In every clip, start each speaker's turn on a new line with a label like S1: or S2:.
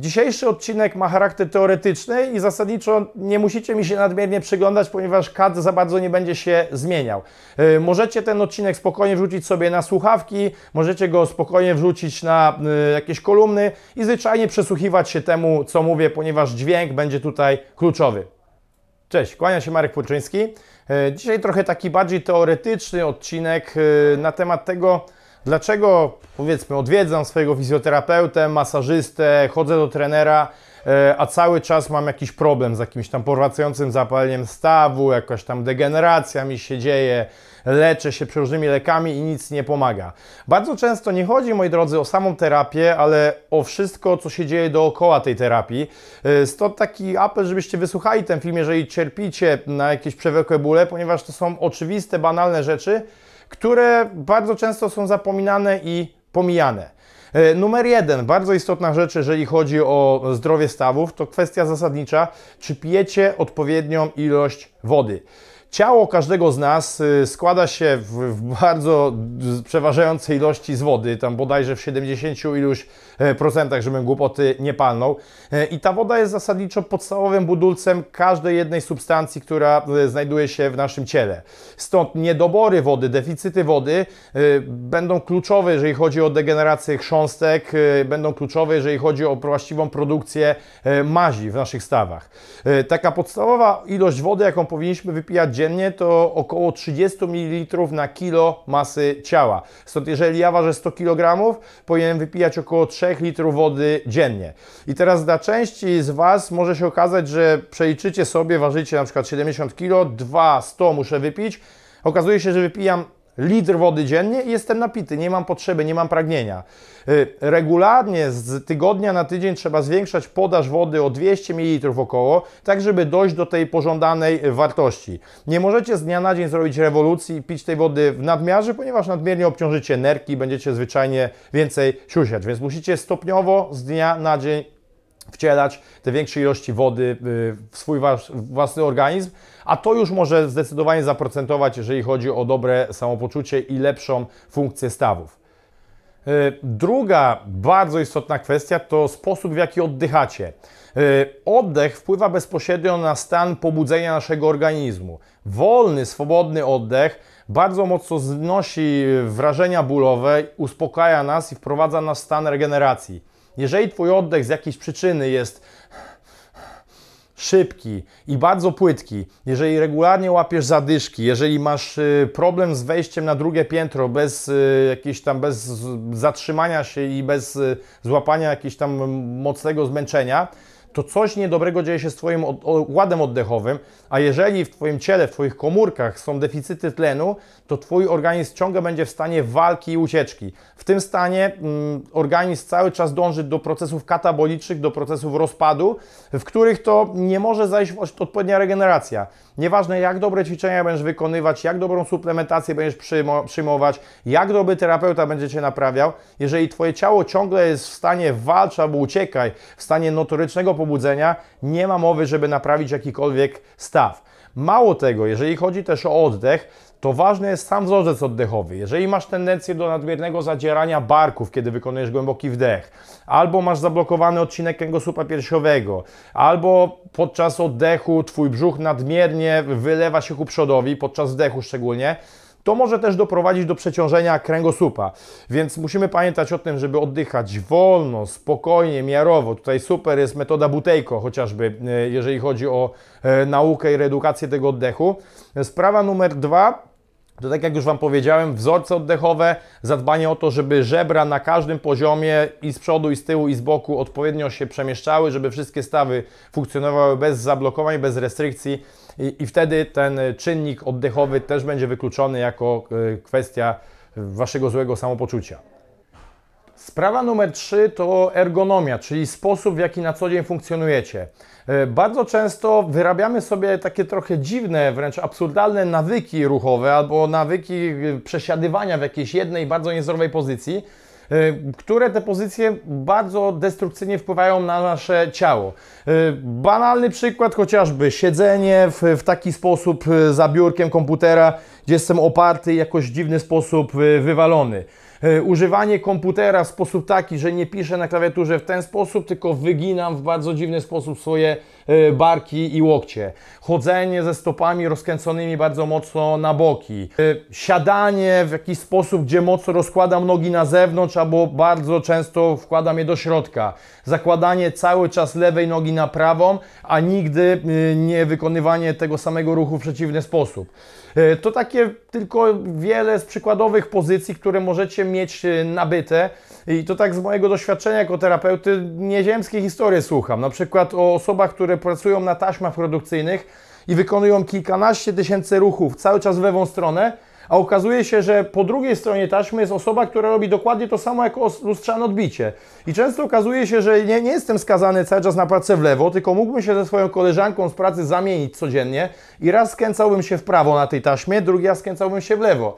S1: Dzisiejszy odcinek ma charakter teoretyczny i zasadniczo nie musicie mi się nadmiernie przyglądać, ponieważ CAD za bardzo nie będzie się zmieniał. Y, Możecie ten odcinek spokojnie wrzucić sobie na słuchawki, możecie go spokojnie wrzucić na y, jakieś kolumny i zwyczajnie przesłuchiwać się temu, co mówię, ponieważ dźwięk będzie tutaj kluczowy. Cześć, kłania się Marek Płoczyński. E, Dzisiaj trochę taki bardziej teoretyczny odcinek e, na temat tego, dlaczego powiedzmy odwiedzam swojego fizjoterapeutę, masażystę, chodzę do trenera, e, a cały czas mam jakiś problem z jakimś tam powracającym zapaleniem stawu, jakaś tam degeneracja mi się dzieje, leczę się przeróżnymi lekami i nic nie pomaga. Bardzo często nie chodzi, moi drodzy, o samą terapię, ale o wszystko, co się dzieje dookoła tej terapii. E, Stąd taki apel, żebyście wysłuchali ten film, jeżeli cierpicie na jakieś przewlekłe bóle, ponieważ to są oczywiste, banalne rzeczy, które bardzo często są zapominane i pomijane. E, Numer jeden, bardzo istotna rzecz, jeżeli chodzi o zdrowie stawów, to kwestia zasadnicza, czy pijecie odpowiednią ilość wody. Ciało każdego z nas y, składa się w, bardzo przeważającej ilości z wody, tam bodajże w 70 iluś e, procentach, żebym głupoty nie palnął. E, I ta woda jest zasadniczo podstawowym budulcem każdej jednej substancji, która e, znajduje się w naszym ciele. Stąd niedobory wody, deficyty wody będą kluczowe, jeżeli chodzi o degenerację chrząstek, będą kluczowe, jeżeli chodzi o właściwą produkcję mazi w naszych stawach. Taka podstawowa ilość wody, jaką powinniśmy wypijać dziennie, to około 30 ml na kilo masy ciała. Stąd jeżeli ja ważę 100 kg, powinienem wypijać około 3 litrów wody dziennie. I teraz dla części z Was może się okazać, że przeliczycie sobie, ważycie na przykład 70 kg, 2, 100 muszę wypić. Okazuje się, że wypijam litr wody dziennie i jestem napity, nie mam potrzeby, nie mam pragnienia. Y, Regularnie z tygodnia na tydzień trzeba zwiększać podaż wody o 200 ml około, tak żeby dojść do tej pożądanej wartości. Nie możecie z dnia na dzień zrobić rewolucji i pić tej wody w nadmiarze, ponieważ nadmiernie obciążycie nerki i będziecie zwyczajnie więcej siusiać, więc musicie stopniowo z dnia na dzień wcielać te większe ilości wody y, w swój własny organizm, a to już może zdecydowanie zaprocentować, jeżeli chodzi o dobre samopoczucie i lepszą funkcję stawów. Y, Druga bardzo istotna kwestia to sposób, w jaki oddychacie. Y, Oddech wpływa bezpośrednio na stan pobudzenia naszego organizmu. Wolny, swobodny oddech bardzo mocno znosi wrażenia bólowe, uspokaja nas i wprowadza nas w stan regeneracji. Jeżeli Twój oddech z jakiejś przyczyny jest szybki i bardzo płytki, jeżeli regularnie łapiesz zadyszki, jeżeli masz y, problem z wejściem na drugie piętro bez y, jakiejś tam, bez zatrzymania się i bez y, złapania jakiegoś tam mocnego zmęczenia, to coś niedobrego dzieje się z Twoim od, ładem oddechowym, a jeżeli w Twoim ciele, w Twoich komórkach są deficyty tlenu, to Twój organizm ciągle będzie w stanie walki i ucieczki. W tym stanie mm, organizm cały czas dąży do procesów katabolicznych, do procesów rozpadu, w których to nie może zajść od- odpowiednia regeneracja. Nieważne jak dobre ćwiczenia będziesz wykonywać, jak dobrą suplementację będziesz przyjmo- przyjmować, jak dobry terapeuta będzie Cię naprawiał, jeżeli Twoje ciało ciągle jest w stanie walcz albo uciekaj, w stanie notorycznego pobudzenia, nie ma mowy, żeby naprawić jakikolwiek staw. Mało tego, jeżeli chodzi też o oddech, to ważny jest sam wzorzec oddechowy. Jeżeli masz tendencję do nadmiernego zadzierania barków, kiedy wykonujesz głęboki wdech, albo masz zablokowany odcinek kręgosłupa piersiowego, albo podczas oddechu twój brzuch nadmiernie wylewa się ku przodowi, podczas wdechu szczególnie, to może też doprowadzić do przeciążenia kręgosłupa. Więc musimy pamiętać o tym, żeby oddychać wolno, spokojnie, miarowo. Tutaj super jest metoda Butejko chociażby, e, jeżeli chodzi o e, naukę i reedukację tego oddechu. Sprawa numer dwa, to tak jak już Wam powiedziałem, wzorce oddechowe, zadbanie o to, żeby żebra na każdym poziomie i z przodu, i z tyłu, i z boku odpowiednio się przemieszczały, żeby wszystkie stawy funkcjonowały bez zablokowań, bez restrykcji i, i wtedy ten czynnik oddechowy też będzie wykluczony jako e, kwestia Waszego złego samopoczucia. Sprawa numer trzy to ergonomia, czyli sposób, w jaki na co dzień funkcjonujecie. E, Bardzo często wyrabiamy sobie takie trochę dziwne, wręcz absurdalne nawyki ruchowe albo nawyki e, przesiadywania w jakiejś jednej bardzo niezdrowej pozycji, e, które te pozycje bardzo destrukcyjnie wpływają na nasze ciało. Banalny przykład chociażby siedzenie w, w taki sposób za biurkiem komputera, gdzie jestem oparty i jakoś dziwny sposób wywalony. E, używanie komputera w sposób taki, że nie piszę na klawiaturze w ten sposób, tylko wyginam w bardzo dziwny sposób swoje e, barki i łokcie. Chodzenie ze stopami rozkręconymi bardzo mocno na boki. E, siadanie w jakiś sposób, gdzie mocno rozkładam nogi na zewnątrz, albo bardzo często wkładam je do środka. Zakładanie cały czas lewej nogi na prawą, a nigdy nie wykonywanie tego samego ruchu w przeciwny sposób. To takie tylko wiele z przykładowych pozycji, które możecie mieć e, nabyte. I to tak z mojego doświadczenia jako terapeuty nieziemskie historie słucham. Na przykład o osobach, które pracują na taśmach produkcyjnych i wykonują kilkanaście tysięcy ruchów cały czas w lewą stronę, a okazuje się, że po drugiej stronie taśmy jest osoba, która robi dokładnie to samo jako lustrzane odbicie. I często okazuje się, że nie, nie jestem skazany cały czas na pracę w lewo, tylko mógłbym się ze swoją koleżanką z pracy zamienić codziennie i raz skręcałbym się w prawo na tej taśmie, drugi raz skręcałbym się w lewo.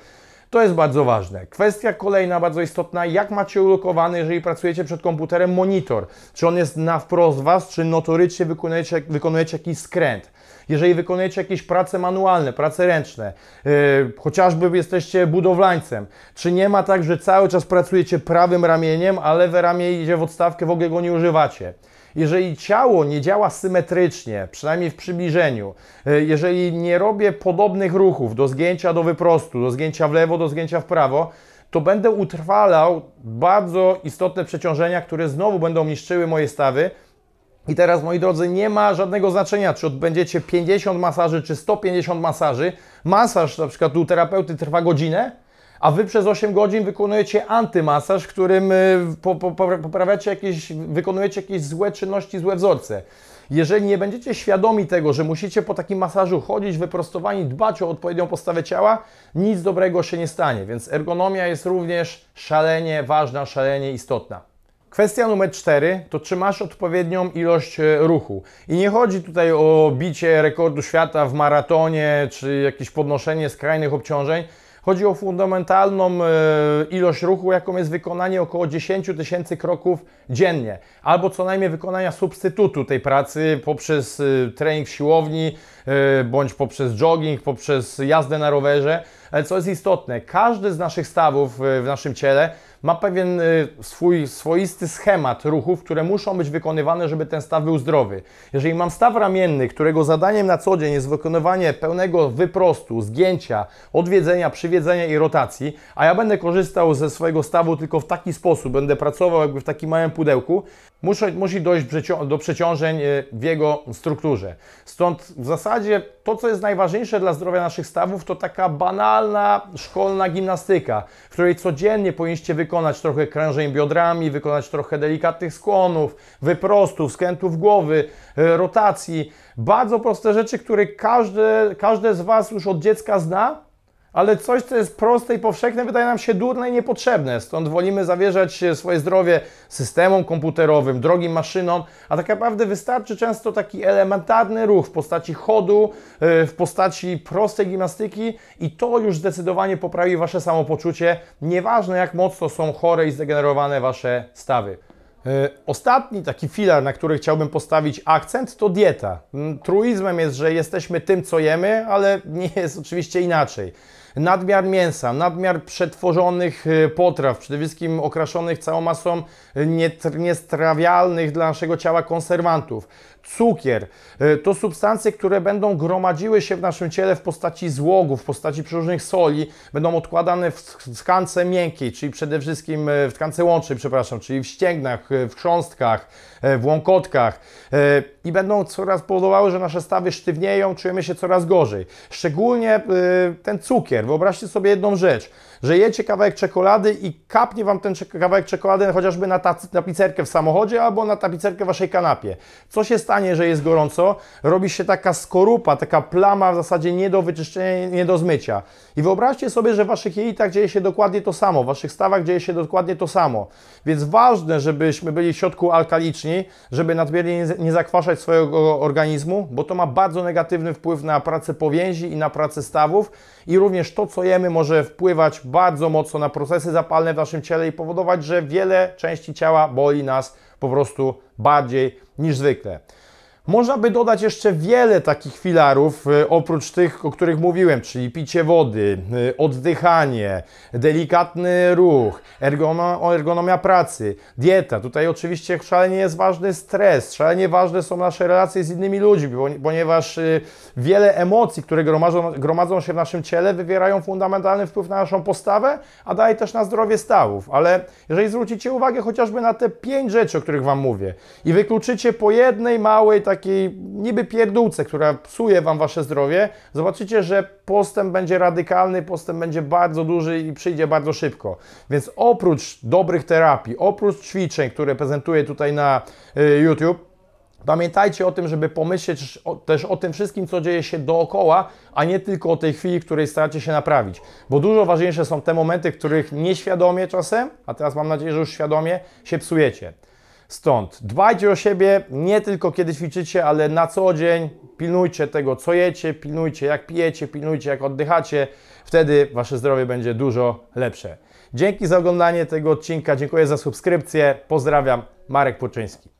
S1: To jest bardzo ważne. Kwestia kolejna, bardzo istotna, jak macie ulokowany, jeżeli pracujecie przed komputerem, monitor. Czy on jest na wprost Was, czy notorycznie wykonujecie, wykonujecie jakiś skręt. Jeżeli wykonujecie jakieś prace manualne, prace ręczne, yy, chociażby jesteście budowlańcem, czy nie ma tak, że cały czas pracujecie prawym ramieniem, a lewe ramię idzie w odstawkę, w ogóle go nie używacie. Jeżeli ciało nie działa symetrycznie, przynajmniej w przybliżeniu, e, jeżeli nie robię podobnych ruchów do zgięcia do wyprostu, do zgięcia w lewo, do zgięcia w prawo, to będę utrwalał bardzo istotne przeciążenia, które znowu będą niszczyły moje stawy. I teraz, moi drodzy, nie ma żadnego znaczenia, czy odbędziecie 50 masaży, czy 150 masaży. Masaż na przykład u terapeuty trwa godzinę, a Wy przez 8 godzin wykonujecie antymasaż, w którym y, poprawiacie jakieś, wykonujecie jakieś złe czynności, złe wzorce. Jeżeli nie będziecie świadomi tego, że musicie po takim masażu chodzić wyprostowani, dbać o odpowiednią postawę ciała, nic dobrego się nie stanie. Więc ergonomia jest również szalenie ważna, szalenie istotna. Kwestia numer cztery to czy masz odpowiednią ilość e, ruchu. I nie chodzi tutaj o bicie rekordu świata w maratonie, czy jakieś podnoszenie skrajnych obciążeń, Chodzi o fundamentalną e, ilość ruchu, jaką jest wykonanie około 10 tysięcy kroków dziennie, albo co najmniej wykonania substytutu tej pracy poprzez e, trening w siłowni, e, bądź poprzez jogging, poprzez jazdę na rowerze. Ale co jest istotne, każdy z naszych stawów w naszym ciele ma pewien y, swój swoisty schemat ruchów, które muszą być wykonywane, żeby ten staw był zdrowy. Jeżeli mam staw ramienny, którego zadaniem na co dzień jest wykonywanie pełnego wyprostu, zgięcia, odwiedzenia, przywiedzenia i rotacji, a ja będę korzystał ze swojego stawu tylko w taki sposób, będę pracował jakby w takim małym pudełku, musi, musi dojść do przeciążeń y, w jego strukturze. Stąd w zasadzie to, co jest najważniejsze dla zdrowia naszych stawów, to taka banalna szkolna gimnastyka, w której codziennie powinniście wykonać trochę krężeń biodrami, wykonać trochę delikatnych skłonów, wyprostów, skrętów głowy, y, rotacji. Bardzo proste rzeczy, które każde, każde z Was już od dziecka zna, ale coś, co jest proste i powszechne, wydaje nam się durne i niepotrzebne. Stąd wolimy zawierzać swoje zdrowie systemom komputerowym, drogim maszynom, a tak naprawdę wystarczy często taki elementarny ruch w postaci chodu, e, w postaci prostej gimnastyki i to już zdecydowanie poprawi Wasze samopoczucie, nieważne jak mocno są chore i zdegenerowane Wasze stawy. E, ostatni taki filar, na który chciałbym postawić akcent, to dieta. Mm, truizmem jest, że jesteśmy tym, co jemy, ale nie jest oczywiście inaczej nadmiar mięsa, nadmiar przetworzonych y, potraw, przede wszystkim okraszonych całą masą niestrawialnych dla naszego ciała konserwantów, cukier. Y, to substancje, które będą gromadziły się w naszym ciele w postaci złogów, w postaci przeróżnych soli, będą odkładane w tkance miękkiej, czyli przede wszystkim y, w tkance łącznej, przepraszam, czyli w ścięgnach, w chrząstkach, w łąkotkach i będą coraz powodowały, że nasze stawy sztywnieją, czujemy się coraz gorzej. Szczególnie ten cukier, Wyobraźcie sobie jedną rzecz, że jecie kawałek czekolady i kapnie Wam ten kawałek czekolady chociażby na tapicerkę w samochodzie albo na tapicerkę w Waszej kanapie. Co się stanie, że jest gorąco? Robi się taka skorupa, taka plama w zasadzie nie do wyczyszczenia, nie do zmycia. I wyobraźcie sobie, że w Waszych jelitach dzieje się dokładnie to samo, w Waszych stawach dzieje się dokładnie to samo. Więc ważne, żebyśmy byli w środku alkaliczni, żeby nadmiernie nie zakwaszać swojego organizmu, bo to ma bardzo negatywny wpływ na pracę powięzi i na pracę stawów i również to, co jemy, może wpływać bardzo mocno na procesy zapalne w naszym ciele i powodować, że wiele części ciała boli nas po prostu bardziej niż zwykle. Można by dodać jeszcze wiele takich filarów, y, oprócz tych, o których mówiłem, czyli picie wody, y, oddychanie, delikatny ruch, ergono, ergonomia pracy, dieta. Tutaj oczywiście szalenie jest ważny stres, szalenie ważne są nasze relacje z innymi ludźmi, ponieważ y, wiele emocji, które gromadzą, gromadzą się w naszym ciele, wywierają fundamentalny wpływ na naszą postawę, a daje też na zdrowie stawów. Ale jeżeli zwrócicie uwagę chociażby na te pięć rzeczy, o których Wam mówię i wykluczycie po jednej małej takiej niby pierdółce, która psuje Wam Wasze zdrowie, zobaczycie, że postęp będzie radykalny, postęp będzie bardzo duży i przyjdzie bardzo szybko. Więc oprócz dobrych terapii, oprócz ćwiczeń, które prezentuję tutaj na y, YouTube, Pamiętajcie o tym, żeby pomyśleć też o- tym wszystkim, co dzieje się dookoła, a nie tylko o tej chwili, w której staracie się naprawić. Bo dużo ważniejsze są te momenty, w których nieświadomie czasem, a teraz mam nadzieję, że już świadomie, się psujecie. Stąd dbajcie o siebie nie tylko kiedy ćwiczycie, ale na co dzień. Pilnujcie tego, co jecie, pilnujcie jak pijecie, pilnujcie jak oddychacie. Wtedy wasze zdrowie będzie dużo lepsze. Dzięki za oglądanie tego odcinka, dziękuję za subskrypcję. Pozdrawiam, Marek Płoczyński.